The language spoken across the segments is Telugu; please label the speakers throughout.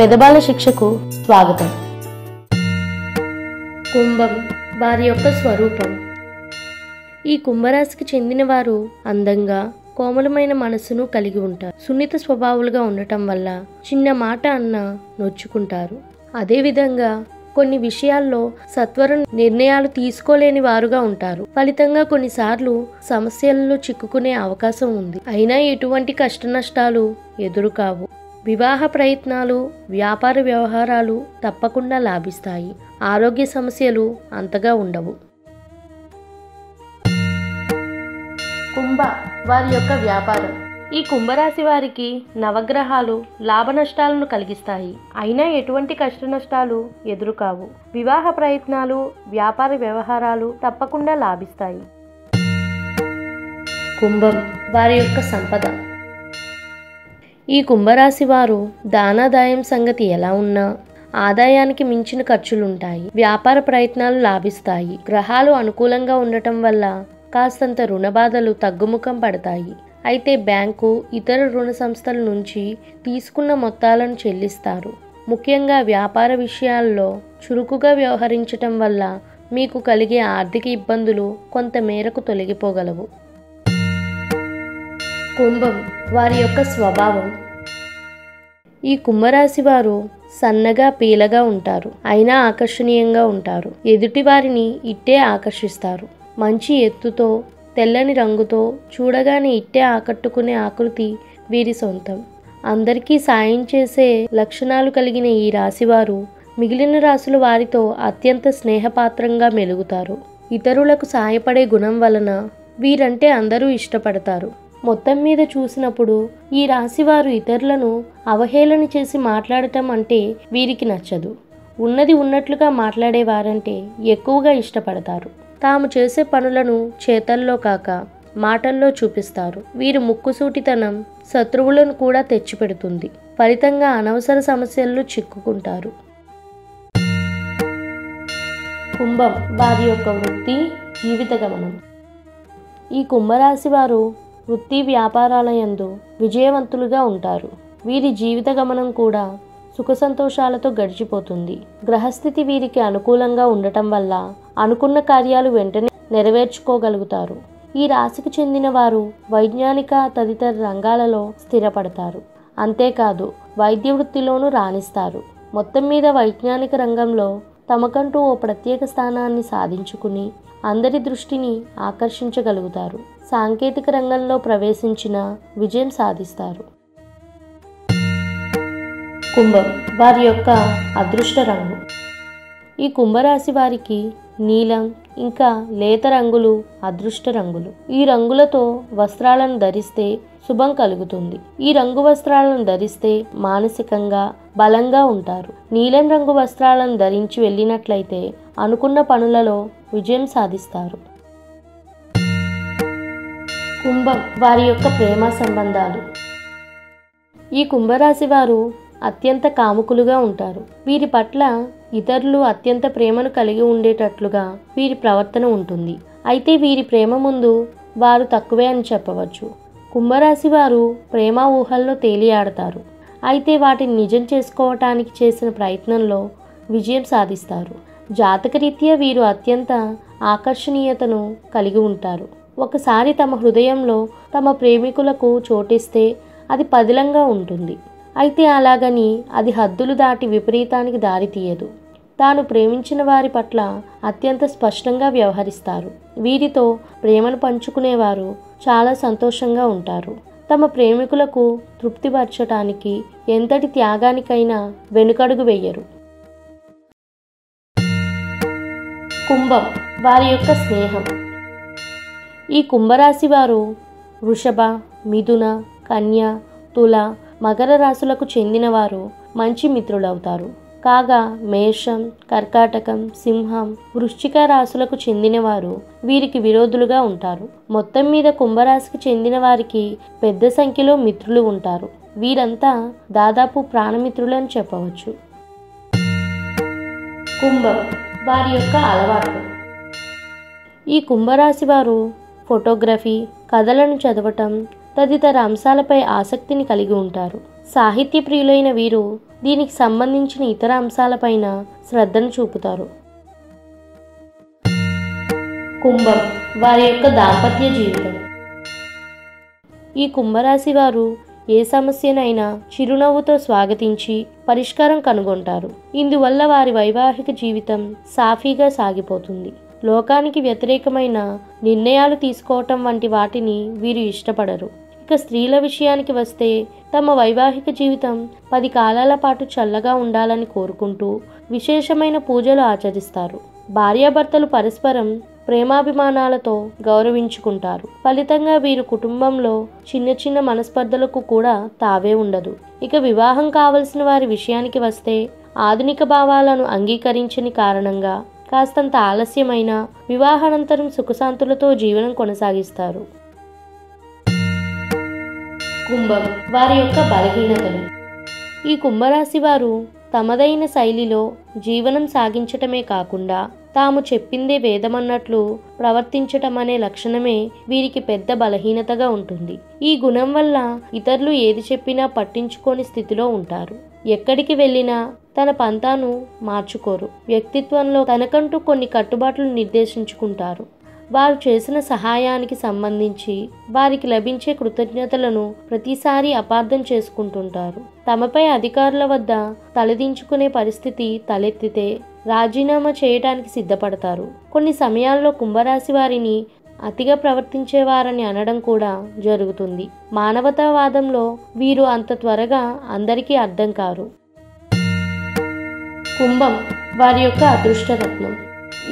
Speaker 1: పెదబాల శిక్షకు స్వాగతం. కుంభం వారి యొక్క స్వరూపం. ఈ కుంభరాశికి చెందిన వారు అందంగా కోమలమైన మనసును కలిగి ఉంటారు. సున్నిత స్వభావాలుగా ఉండటం వల్ల చిన్న మాట అన్న నొచ్చుకుంటారు. అదేవిధంగా కొన్ని విషయాల్లో సత్వర నిర్ణయాలు తీసుకోలేని వారుగా ఉంటారు. ఫలితంగా కొన్నిసార్లు సమస్యలలో చిక్కుకునే అవకాశం ఉంది. అయినా ఎటువంటి కష్ట నష్టాలు ఎదురు కావు వివాహ ప్రయత్నాలు వ్యాపార వ్యవహారాలు తప్పకుండా లాభిస్తాయి. ఆరోగ్య సమస్యలు అంతగా ఉండవు. కుంభ వారి యొక్క వ్యాపారం. ఈ కుంభరాశి వారికి నవగ్రహాలు లాభ నష్టాలను కలిగిస్తాయి. అయినా ఎటువంటి కష్ట నష్టాలు ఎదురుకావు. వివాహ ప్రయత్నాలు వ్యాపార వ్యవహారాలు తప్పకుండా లాభిస్తాయి. కుంభం వారి యొక్క సంపద. ఈ కుంభరాశి వారు దానాదాయం సంగతి ఎలా ఉన్నా ఆదాయానికి మించిన ఖర్చులుంటాయి. వ్యాపార ప్రయత్నాలు లాభిస్తాయి. గ్రహాలు అనుకూలంగా ఉండటం వల్ల కాస్తంత రుణ బాధలు తగ్గుముఖం పడతాయి. అయితే బ్యాంకు ఇతర రుణ సంస్థల నుంచి తీసుకున్న మొత్తాలను చెల్లిస్తారు. ముఖ్యంగా వ్యాపార విషయాల్లో చురుకుగా వ్యవహరించటం వల్ల మీకు కలిగే ఆర్థిక ఇబ్బందులు కొంత మేరకు తొలగిపోగలవు. కుంభం వారి యొక్క స్వభావం ఈ కుంభరాశి వారు సన్నగా పీలగా ఉంటారు. అయినా ఆకర్షణీయంగా ఉంటారు. ఎదుటి వారిని ఇట్టే ఆకర్షిస్తారు. మంచి ఎత్తుతో తెల్లని రంగుతో చూడగానే ఇట్టే ఆకట్టుకునే ఆకృతి వీరి సొంతం. అందరికీ సాయం చేసే లక్షణాలు కలిగిన ఈ రాశివారు మిగిలిన రాశుల వారితో అత్యంత స్నేహపాత్రంగా మెలుగుతారు. ఇతరులకు సాయపడే గుణం వలన వీరంటే అందరూ ఇష్టపడతారు. మొత్తం మీద చూసినప్పుడు ఈ రాశివారు ఇతరులను అవహేళన చేసి మాట్లాడటం అంటే వీరికి నచ్చదు. ఉన్నది ఉన్నట్లుగా మాట్లాడేవారంటే ఎక్కువగా ఇష్టపడతారు. తాము చేసే పనులను చేతల్లో కాక మాటల్లో చూపిస్తారు. వీరి ముక్కుసూటితనం శత్రువులను కూడా తెచ్చిపెడుతుంది. ఫలితంగా అనవసర సమస్యల్లో చిక్కుకుంటారు. కుంభం వారి యొక్క వృత్తి జీవిత గమనం. ఈ కుంభరాశి వారు వృత్తి వ్యాపారాల యందు విజయవంతులుగా ఉంటారు. వీరి జీవిత గమనం కూడా సుఖ సంతోషాలతో గడిచిపోతుంది. గ్రహస్థితి వీరికి అనుకూలంగా ఉండటం వల్ల అనుకున్న కార్యాలు వెంటనే నెరవేర్చుకోగలుగుతారు. ఈ రాశికి చెందిన వారు వైజ్ఞానిక తదితర రంగాలలో స్థిరపడతారు. అంతేకాదు వైద్య వృత్తిలోనూ రాణిస్తారు. మొత్తం మీద వైజ్ఞానిక రంగంలో తమకంటూ ఓ ప్రత్యేక స్థానాన్ని సాధించుకుని అందరి దృష్టిని ఆకర్షించగలుగుతారు. సాంకేతిక రంగంలో ప్రవేశించిన విజయం సాధిస్తారు. కుంభం వారి యొక్క అదృష్ట రంగు. ఈ కుంభరాశి వారికి నీలం ఇంకా లేత రంగులు అదృష్ట రంగులు. ఈ రంగులతో వస్త్రాలను ధరిస్తే శుభం కలుగుతుంది. ఈ రంగు వస్త్రాలను ధరిస్తే మానసికంగా బలంగా ఉంటారు. నీలం రంగు వస్త్రాలను ధరించి వెళ్ళినట్లయితే అనుకున్న పనులలో విజయం సాధిస్తారు. కుంభం వారి యొక్క ప్రేమ సంబంధాలు. ఈ కుంభరాశి వారు అత్యంత కాముకులుగా ఉంటారు. వీరి పట్ల ఇతరులు అత్యంత ప్రేమను కలిగి ఉండేటట్లుగా వీరి ప్రవర్తన ఉంటుంది. అయితే వీరి ప్రేమ ముందు వారు తక్కువే అని చెప్పవచ్చు. కుంభరాశి వారు ప్రేమ ఊహల్లో తేలియాడతారు. అయితే వాటిని నిజం చేసుకోవటానికి చేసిన ప్రయత్నంలో విజయం సాధిస్తారు. జాతకరీత్యా వీరు అత్యంత ఆకర్షణీయతను కలిగి ఉంటారు. ఒకసారి తమ హృదయంలో తమ ప్రేమికులకు చోటిస్తే అది పదిలంగా ఉంటుంది. అయితే అలాగని అది హద్దులు దాటి విపరీతానికి దారితీయదు తాను ప్రేమించిన వారి పట్ల అత్యంత స్పష్టంగా వ్యవహరిస్తారు. వీరితో ప్రేమను పంచుకునేవారు చాలా సంతోషంగా ఉంటారు. తమ ప్రేమికులకు తృప్తిపరచటానికి ఎంతటి త్యాగానికైనా వెనుకడుగు వెయ్యరు కుంభం వారి యొక్క స్నేహం. ఈ కుంభరాశి వారు వృషభ మిథున కన్య తుల మకర రాశులకు చెందినవారు మంచి మిత్రులవుతారు. కాగా మేషం కర్కాటకం సింహం వృశ్చిక రాశులకు చెందినవారు వీరికి విరోధులుగా ఉంటారు. మొత్తం మీద కుంభరాశికి చెందిన వారికి పెద్ద సంఖ్యలో మిత్రులు ఉంటారు. వీరంతా దాదాపు ప్రాణమిత్రులని చెప్పవచ్చు. కుంభం వారి యొక్క అలవాట్లు. ఈ కుంభరాశి వారు ఫోటోగ్రఫీ కథలను చదవటం తదితర అంశాలపై ఆసక్తిని కలిగి ఉంటారు. సాహిత్య ప్రియులైన వీరు దీనికి సంబంధించిన ఇతర అంశాలపైన శ్రద్ధను చూపుతారు. కుంభం వారి యొక్క దాంపత్య జీవితం. ఈ కుంభరాశి వారు ఏ సమస్యనైనా చిరునవ్వుతో స్వాగతించి పరిష్కారం కనుగొంటారు. ఇందువల్ల వారి వైవాహిక జీవితం సాఫీగా సాగిపోతుంది. లోకానికి వ్యతిరేకమైన నిర్ణయాలు తీసుకోవటం వంటి వాటిని వీరు ఇష్టపడరు. ఇక స్త్రీల విషయానికి వస్తే తమ వైవాహిక జీవితం పది కాలాల పాటు చల్లగా ఉండాలని కోరుకుంటూ విశేషమైన పూజలు ఆచరిస్తారు. భార్యాభర్తలు పరస్పరం ప్రేమాభిమానాలతో గౌరవించుకుంటారు. ఫలితంగా వీరు కుటుంబంలో చిన్న చిన్న మనస్పర్ధలకు కూడా తావే ఉండదు. ఇక వివాహం కావలసిన వారి విషయానికి వస్తే ఆధునిక భావాలను అంగీకరించని కారణంగా కాస్తంత ఆలస్యమైన వివాహానంతరం సుఖశాంతులతో జీవనం కొనసాగిస్తారు. కుంభం వారి యొక్క బలహీనతలు. ఈ కుంభరాశి వారు తమదైన శైలిలో జీవనం సాగించటమే కాకుండా తాము చెప్పిందే వేదమన్నట్లు ప్రవర్తించటం అనే లక్షణమే వీరికి పెద్ద బలహీనతగా ఉంటుంది. ఈ గుణం వల్ల ఇతరులు ఏది చెప్పినా పట్టించుకోని స్థితిలో ఉంటారు. ఎక్కడికి వెళ్ళినా తన పంతాను మార్చుకోరు. వ్యక్తిత్వంలో తనకంటూ కొన్ని కట్టుబాట్లు నిర్దేశించుకుంటారు. వారు చేసిన సహాయానికి సంబంధించి వారికి లభించే కృతజ్ఞతలను ప్రతిసారి అపార్థం చేసుకుంటుంటారు. తమపై అధికారుల వద్ద తలదించుకునే పరిస్థితి తలెత్తితే రాజీనామా చేయటానికి సిద్ధపడతారు. కొన్ని సమయాల్లో కుంభరాశి వారిని అతిగా ప్రవర్తించేవారని అనడం కూడా జరుగుతుంది. మానవతావాదంలో వీరు అంత త్వరగా అందరికీ అర్థం కారు. కుంభం వారి యొక్క అదృష్టరత్నం.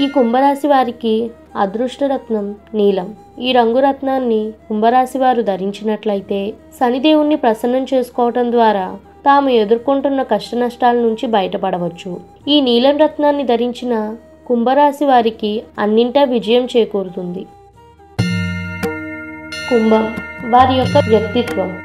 Speaker 1: ఈ కుంభరాశి వారికి అదృష్టరత్నం నీలం. ఈ రంగురత్నాన్ని కుంభరాశి వారు ధరించినట్లయితే శనిదేవుణ్ణి ప్రసన్నం చేసుకోవటం ద్వారా తాము ఎదుర్కొంటున్న కష్టనష్టాల నుంచి బయటపడవచ్చు. ఈ నీలం రత్నాన్ని ధరించిన కుంభరాశి వారికి అన్నింటా విజయం చేకూరుతుంది. కుంభం వారి యొక్క వ్యక్తిత్వం.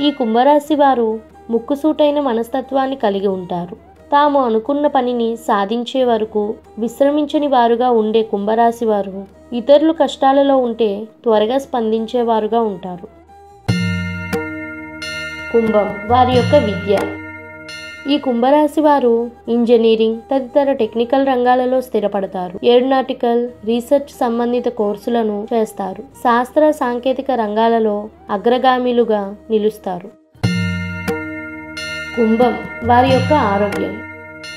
Speaker 1: ఈ కుంభరాశి వారు ముక్కుసూటైన మనస్తత్వాన్ని కలిగి ఉంటారు. తాము అనుకున్న పనిని సాధించే వరకు విశ్రమించని వారుగా ఉండే కుంభరాశి వారు ఇతరులు కష్టాలలో ఉంటే త్వరగా స్పందించేవారుగా ఉంటారు. కుంభం వారి యొక్క విద్య. ఈ కుంభరాశి వారు ఇంజనీరింగ్ తదితర టెక్నికల్ రంగాలలో స్థిరపడతారు. ఏరోనాటికల్ రీసెర్చ్ సంబంధిత కోర్సులను చేస్తారు. శాస్త్ర సాంకేతిక రంగాలలో అగ్రగామిలుగా నిలుస్తారు. కుంభం వారి యొక్క ఆరోగ్యం.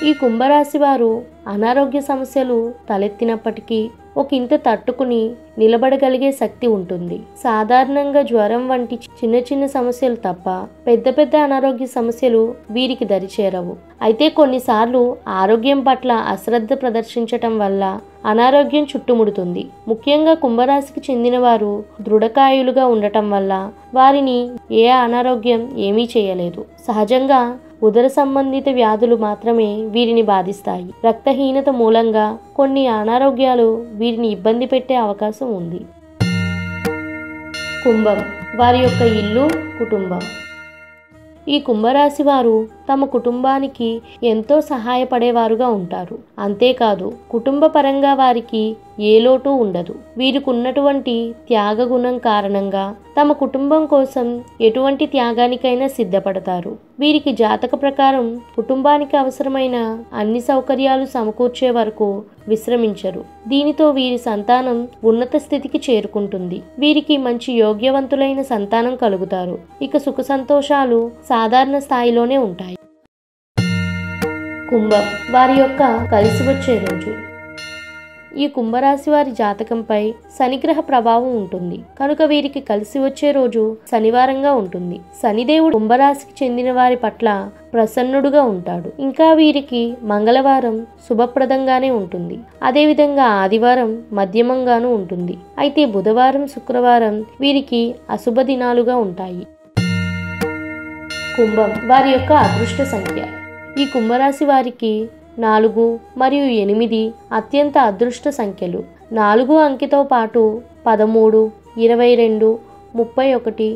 Speaker 1: ఈ కుంభరాశి వారు అనారోగ్య సమస్యలు తలెత్తినప్పటికీ ఒక ఇంత తట్టుకుని నిలబడగలిగే శక్తి ఉంటుంది. సాధారణంగా జ్వరం వంటి చిన్న చిన్న సమస్యలు తప్ప పెద్ద పెద్ద అనారోగ్య సమస్యలు వీరికి దరిచేరవు. అయితే కొన్నిసార్లు ఆరోగ్యం పట్ల అశ్రద్ధ ప్రదర్శించటం వల్ల అనారోగ్యం చుట్టుముడుతుంది. ముఖ్యంగా కుంభరాశికి చెందిన వారు దృఢకాయులుగా ఉండటం వల్ల వారిని ఏ అనారోగ్యం ఏమీ చేయలేదు. సహజంగా ఉదర సంబంధిత వ్యాధులు మాత్రమే వీరిని బాధిస్తాయి. రక్తహీనత మూలంగా కొన్ని అనారోగ్యాలు వీరిని ఇబ్బంది పెట్టే అవకాశం ఉంది. కుంభం వారి యొక్క ఇల్లు కుటుంబం. ఈ కుంభరాశి వారు తమ కుటుంబానికి ఎంతో సహాయపడేవారుగా ఉంటారు. అంతేకాదు కుటుంబ పరంగా వారికి ఏ లోటు ఉండదు. వీరికున్నటువంటి త్యాగ త్యాగగుణం కారణంగా తమ కుటుంబం కోసం ఎటువంటి త్యాగానికైనా సిద్ధపడతారు. వీరికి జాతక ప్రకారం కుటుంబానికి అవసరమైన అన్ని సౌకర్యాలు సమకూర్చే వరకు విశ్రమించరు. దీనితో వీరి సంతానం ఉన్నత స్థితికి చేరుకుంటుంది. వీరికి మంచి యోగ్యవంతులైన సంతానం కలుగుతారు. ఇక సుఖ సంతోషాలు సాధారణ స్థాయిలోనే ఉంటాయి. కుంభం వారి యొక్క కలిసి వచ్చే రోజు. ఈ కుంభరాశి వారి జాతకంపై శనిగ్రహ ప్రభావం ఉంటుంది. కనుక వీరికి కలిసి వచ్చే రోజు శనివారంగా ఉంటుంది. శనిదేవుడు కుంభరాశికి చెందిన వారి పట్ల ప్రసన్నుడుగా ఉంటాడు. ఇంకా వీరికి మంగళవారం శుభప్రదంగానే ఉంటుంది. అదేవిధంగా ఆదివారం మధ్యమంగానూ ఉంటుంది. అయితే బుధవారం శుక్రవారం వీరికి అశుభ దినాలుగా ఉంటాయి. కుంభం వారి యొక్క అదృష్ట సంఖ్య. ఈ కుంభరాశి వారికి నాలుగు మరియు ఎనిమిది అత్యంత అదృష్ట సంఖ్యలు. నాలుగు అంకెతో పాటు పదమూడు ఇరవై రెండు ముప్పై ఒకటి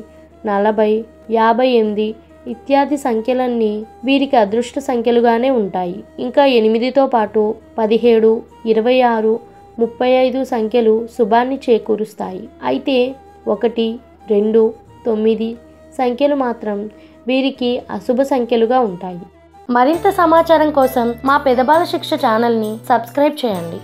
Speaker 1: నలభై యాభై ఎనిమిది ఇత్యాది సంఖ్యలన్నీ వీరికి అదృష్ట సంఖ్యలుగానే ఉంటాయి. ఇంకా ఎనిమిదితో పాటు పదిహేడు ఇరవై ఆరు ముప్పై ఐదు సంఖ్యలు శుభాన్ని చేకూరుస్తాయి. అయితే ఒకటి రెండు తొమ్మిది సంఖ్యలు మాత్రం వీరికి అశుభ సంఖ్యలుగా ఉంటాయి. మరింత సమాచారం కోసం మా పెదబాల శిక్ష ఛానల్ని సబ్స్క్రైబ్ చేయండి.